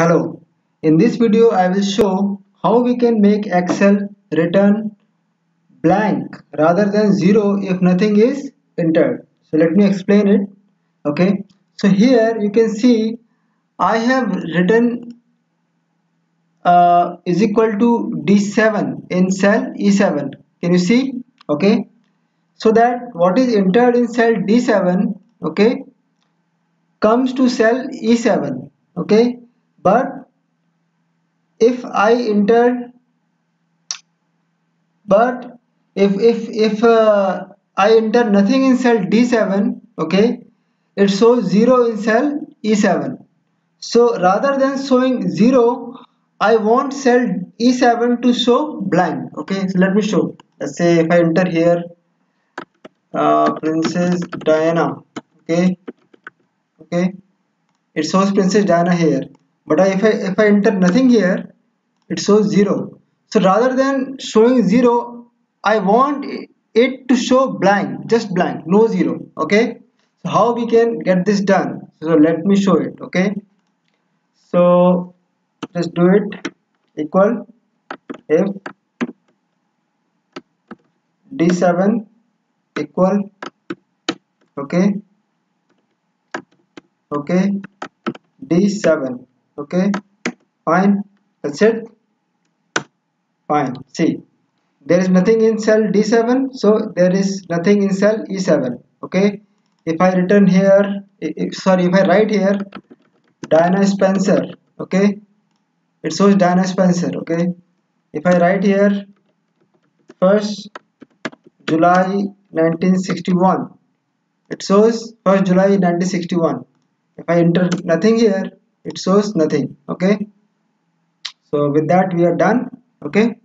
Hello, in this video I will show how we can make Excel return blank rather than 0 if nothing is entered. So let me explain it. Okay, so here you can see I have written uh, is equal to D7 in cell E7. Can you see? Okay, so that what is entered in cell D7 okay comes to cell E7 okay but if I enter but if if if uh, I enter nothing in cell D7 okay it shows 0 in cell E7 so rather than showing 0 I want cell E7 to show blank okay? So let me show. Let's say if I enter here uh, Princess Diana okay? Okay? It shows Princess Diana here but if I if I enter nothing here it shows 0 so rather than showing 0 I want it to show blank just blank no 0 okay? So how we can get this done? So let me show it okay? So let's do it equal if d7 equal okay? Okay d7 okay? Fine. That's it? Fine. See there is nothing in cell d7 so there is nothing in cell e7 okay? If I return here if, sorry if I write here Diana Spencer. Okay? It shows Diana Spencer. Okay? If I write here first July 1961 it shows first July 1961 if I enter nothing here it shows nothing okay? So with that we are done okay